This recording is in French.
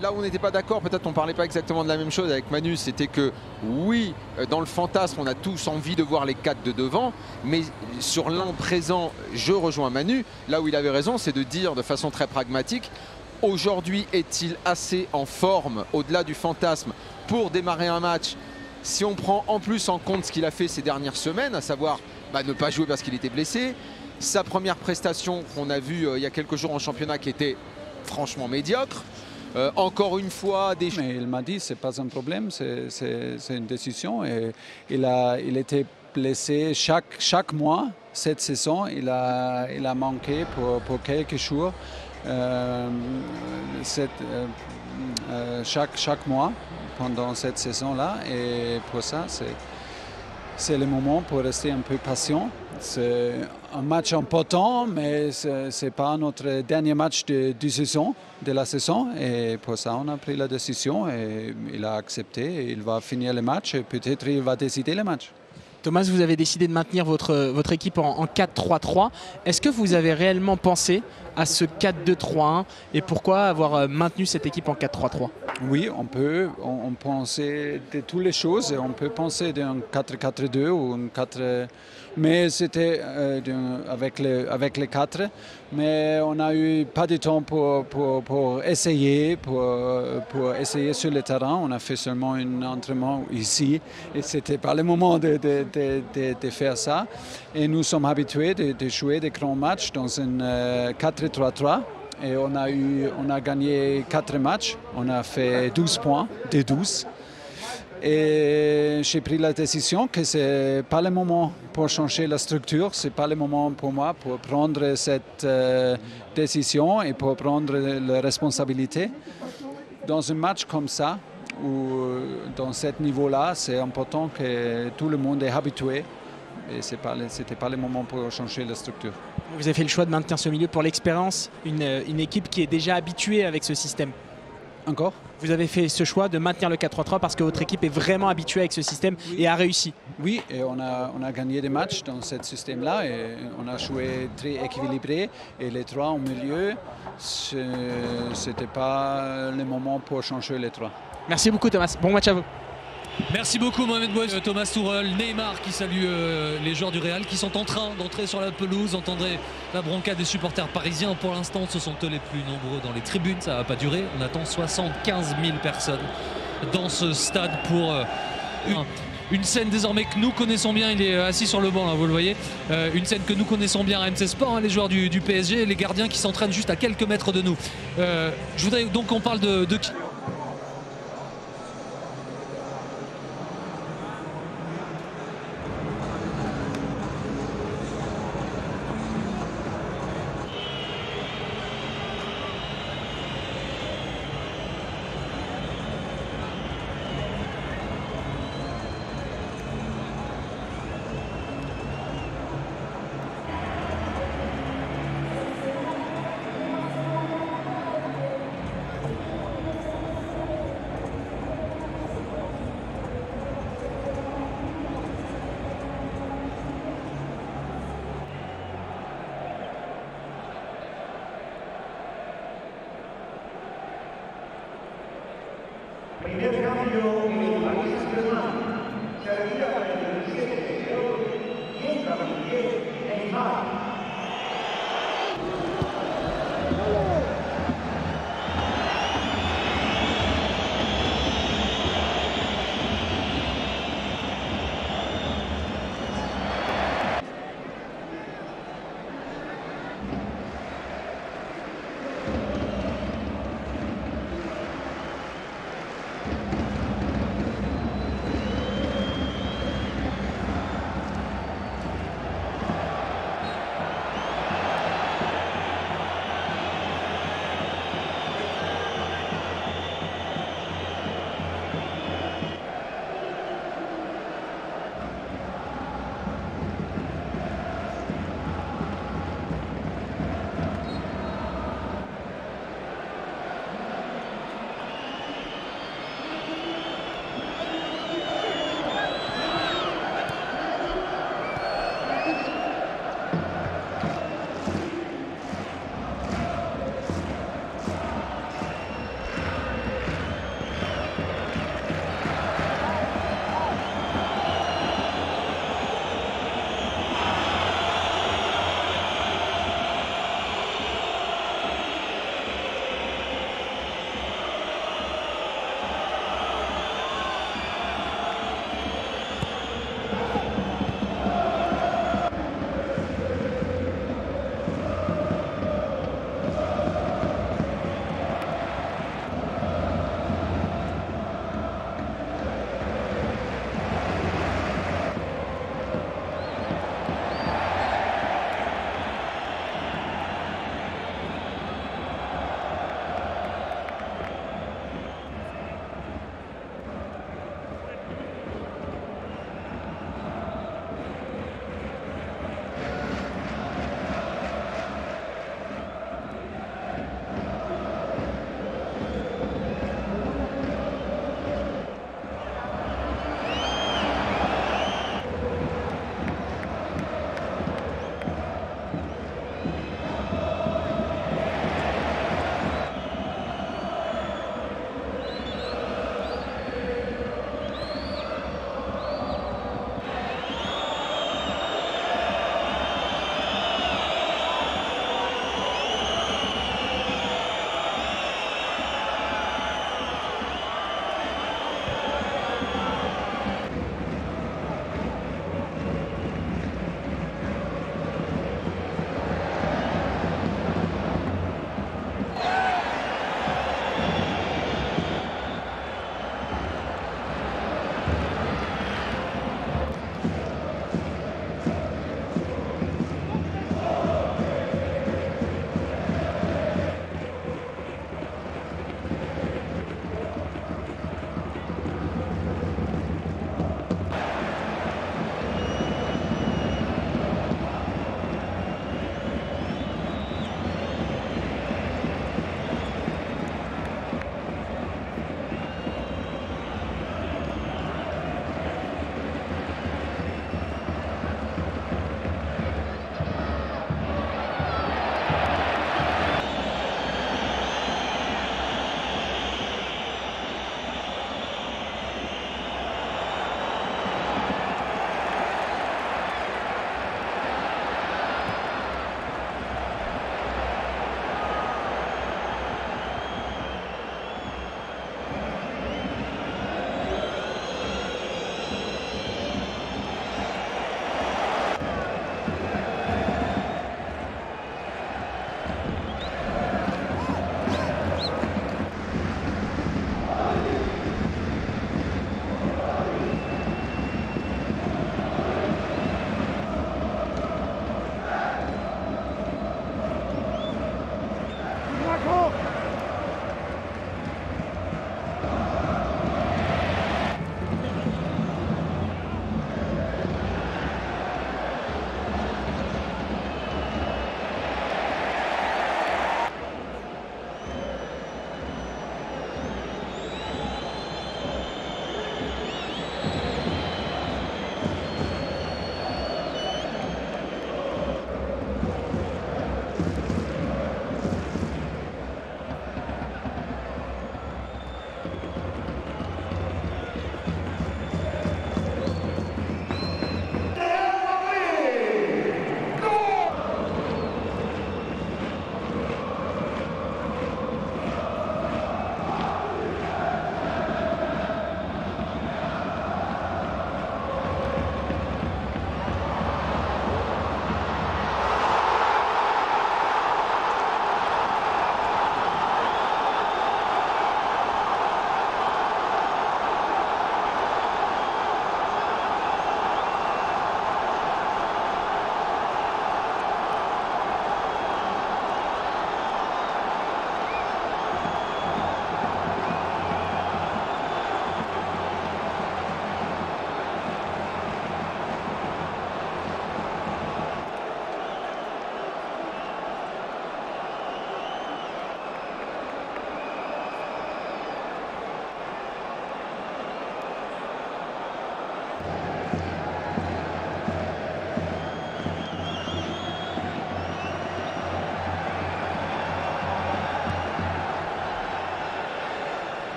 là où on n'était pas d'accord, peut-être on parlait pas exactement de la même chose avec Manu, c'était que oui, euh, dans le fantasme, on a tous envie de voir les quatre de devant, mais sur l'an présent, je rejoins Manu. Là où il avait raison, c'est de dire de façon très pragmatique, aujourd'hui est-il assez en forme, au-delà du fantasme, pour démarrer un match? Si on prend en plus en compte ce qu'il a fait ces dernières semaines, à savoir bah, ne pas jouer parce qu'il était blessé, sa première prestation qu'on a vue euh, il y a quelques jours en championnat qui était franchement médiocre, euh, encore une fois. Mais il m'a dit c'est pas un problème, c'est une décision. Et il, a, il était blessé chaque, chaque mois cette saison. Il a, il a manqué pour, quelques jours euh, euh, chaque, chaque mois pendant cette saison-là. Et pour ça, c'est le moment pour rester un peu patient. C'est un match important, mais ce n'est pas notre dernier match de, saison, de la saison. Et pour ça, on a pris la décision et il a accepté. il va finir le match et peut-être il va décider le match. Thomas, vous avez décidé de maintenir votre, votre équipe en, 4-3-3. Est-ce que vous avez réellement pensé à ce 4-2-3-1 et pourquoi avoir euh, maintenu cette équipe en 4-3-3 Oui, on peut. On, pensait de toutes les choses. On peut penser d'un 4-4-2 ou un 4 mais c'était euh, avec, les, avec les quatre. Mais on n'a eu pas de temps pour, pour, essayer, pour, pour, essayer sur le terrain. On a fait seulement un entraînement ici et c'était pas le moment de, de, de, faire ça. Et nous sommes habitués de, jouer des grands matchs dans un 4-3-3. Euh, et on a, eu, on a gagné quatre matchs, on a fait 12 points, des 12. Et j'ai pris la décision que ce n'est pas le moment pour changer la structure, ce n'est pas le moment pour moi pour prendre cette euh, décision et pour prendre la responsabilité. Dans un match comme ça, ou dans ce niveau-là, c'est important que tout le monde est habitué et ce n'était pas, le moment pour changer la structure. Vous avez fait le choix de maintenir ce milieu pour l'expérience, une, une équipe qui est déjà habituée avec ce système encore Vous avez fait ce choix de maintenir le 4-3-3 parce que votre équipe est vraiment habituée avec ce système et a réussi. Oui, et on a, on a gagné des matchs dans ce système-là et on a joué très équilibré et les trois au milieu, ce n'était pas le moment pour changer les trois. Merci beaucoup Thomas, bon match à vous. Merci beaucoup Mohamed Bouez, euh, Thomas Tourel, Neymar qui salue euh, les joueurs du Real qui sont en train d'entrer sur la pelouse. Entendrez la broncade des supporters parisiens. Pour l'instant, ce sont eux les plus nombreux dans les tribunes. Ça ne va pas durer. On attend 75 000 personnes dans ce stade pour euh, une, scène désormais que nous connaissons bien. Il est assis sur le banc, vous le voyez. une scène que nous connaissons bien à MC Sport, hein, les joueurs du, PSG, les gardiens qui s'entraînent juste à quelques mètres de nous. je voudrais donc qu'on parle de, de qui? Primero cambio, María Espinosa.